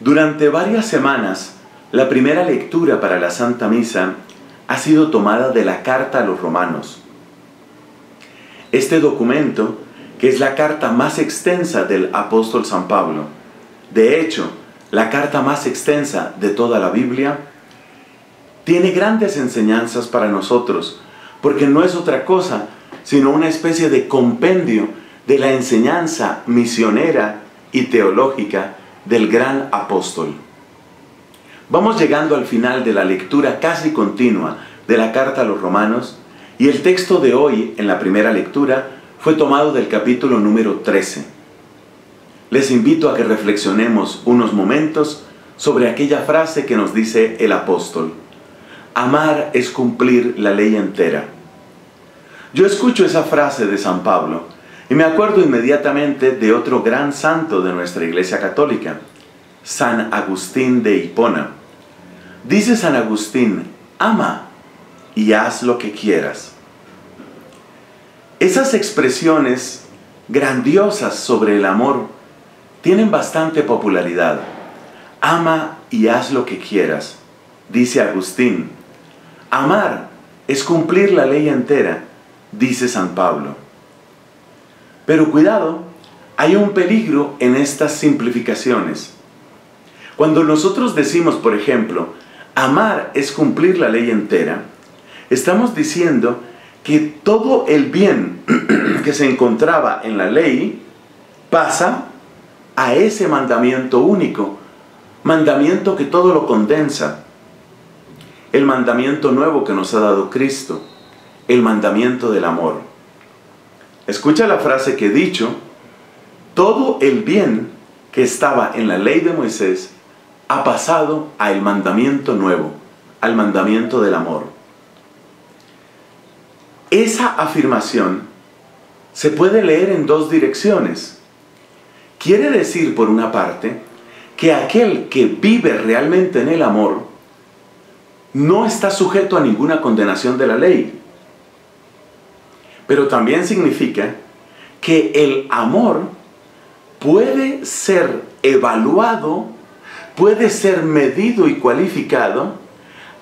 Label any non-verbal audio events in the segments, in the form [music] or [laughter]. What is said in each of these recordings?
Durante varias semanas, la primera lectura para la Santa Misa ha sido tomada de la carta a los romanos. Este documento, que es la carta más extensa del apóstol San Pablo, de hecho, la carta más extensa de toda la Biblia, tiene grandes enseñanzas para nosotros, porque no es otra cosa sino una especie de compendio de la enseñanza misionera y teológica del gran apóstol. Vamos llegando al final de la lectura casi continua de la carta a los romanos y el texto de hoy en la primera lectura fue tomado del capítulo número 13. Les invito a que reflexionemos unos momentos sobre aquella frase que nos dice el apóstol. Amar es cumplir la ley entera. Yo escucho esa frase de San Pablo y me acuerdo inmediatamente de otro gran santo de nuestra Iglesia Católica, San Agustín de Hipona. Dice San Agustín, ama y haz lo que quieras. Esas expresiones grandiosas sobre el amor tienen bastante popularidad. Ama y haz lo que quieras, dice Agustín. Amar es cumplir la ley entera dice San Pablo. Pero cuidado, hay un peligro en estas simplificaciones. Cuando nosotros decimos, por ejemplo, amar es cumplir la ley entera, estamos diciendo que todo el bien [clears throat] que se encontraba en la ley pasa a ese mandamiento único, mandamiento que todo lo condensa, el mandamiento nuevo que nos ha dado Cristo el mandamiento del amor. Escucha la frase que he dicho, todo el bien que estaba en la ley de Moisés ha pasado al mandamiento nuevo, al mandamiento del amor. Esa afirmación se puede leer en dos direcciones. Quiere decir, por una parte, que aquel que vive realmente en el amor no está sujeto a ninguna condenación de la ley pero también significa que el amor puede ser evaluado, puede ser medido y cualificado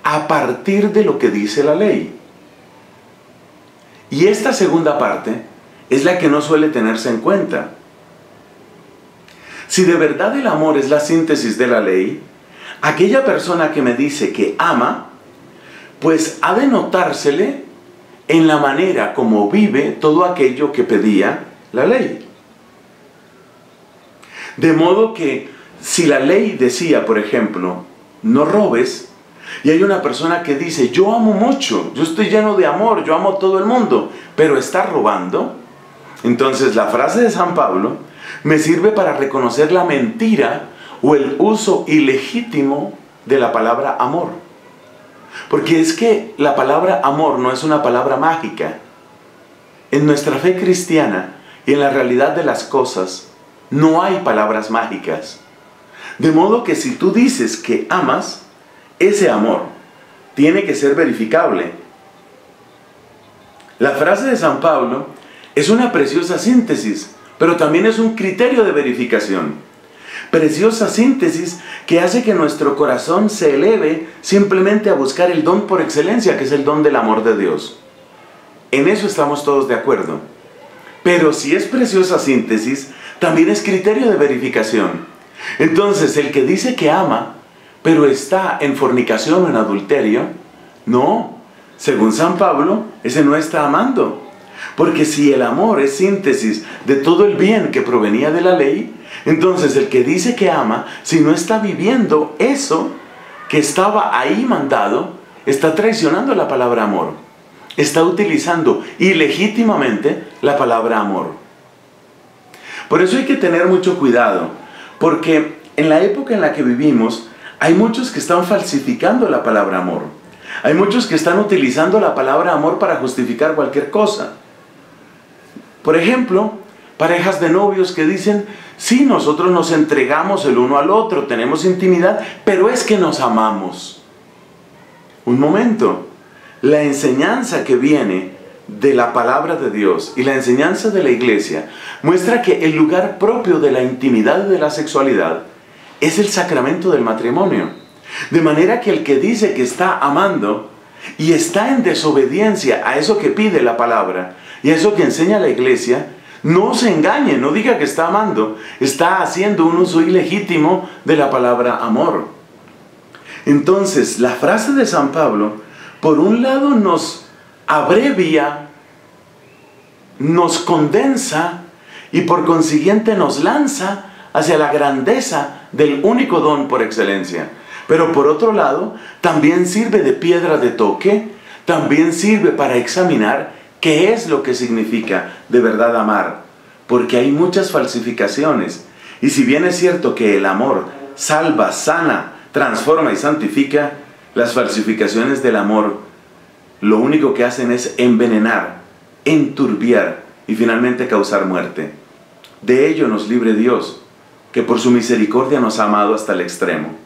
a partir de lo que dice la ley. Y esta segunda parte es la que no suele tenerse en cuenta. Si de verdad el amor es la síntesis de la ley, aquella persona que me dice que ama, pues ha de notársele en la manera como vive todo aquello que pedía la ley. De modo que si la ley decía, por ejemplo, no robes, y hay una persona que dice, yo amo mucho, yo estoy lleno de amor, yo amo a todo el mundo, pero está robando, entonces la frase de San Pablo me sirve para reconocer la mentira o el uso ilegítimo de la palabra amor. Porque es que la palabra amor no es una palabra mágica. En nuestra fe cristiana y en la realidad de las cosas no hay palabras mágicas. De modo que si tú dices que amas, ese amor tiene que ser verificable. La frase de San Pablo es una preciosa síntesis, pero también es un criterio de verificación preciosa síntesis que hace que nuestro corazón se eleve simplemente a buscar el don por excelencia, que es el don del amor de Dios. En eso estamos todos de acuerdo. Pero si es preciosa síntesis, también es criterio de verificación. Entonces, el que dice que ama, pero está en fornicación o en adulterio, no, según San Pablo, ese no está amando. Porque si el amor es síntesis de todo el bien que provenía de la ley, entonces el que dice que ama, si no está viviendo eso que estaba ahí mandado, está traicionando la palabra amor. Está utilizando ilegítimamente la palabra amor. Por eso hay que tener mucho cuidado, porque en la época en la que vivimos hay muchos que están falsificando la palabra amor. Hay muchos que están utilizando la palabra amor para justificar cualquier cosa. Por ejemplo, parejas de novios que dicen, sí, nosotros nos entregamos el uno al otro, tenemos intimidad, pero es que nos amamos. Un momento, la enseñanza que viene de la palabra de Dios y la enseñanza de la iglesia muestra que el lugar propio de la intimidad y de la sexualidad es el sacramento del matrimonio. De manera que el que dice que está amando y está en desobediencia a eso que pide la palabra y a eso que enseña la iglesia, no se engañe, no diga que está amando, está haciendo un uso ilegítimo de la palabra amor. Entonces, la frase de San Pablo, por un lado nos abrevia, nos condensa y por consiguiente nos lanza hacia la grandeza del único don por excelencia. Pero por otro lado, también sirve de piedra de toque, también sirve para examinar qué es lo que significa de verdad amar. Porque hay muchas falsificaciones. Y si bien es cierto que el amor salva, sana, transforma y santifica, las falsificaciones del amor lo único que hacen es envenenar, enturbiar y finalmente causar muerte. De ello nos libre Dios, que por su misericordia nos ha amado hasta el extremo.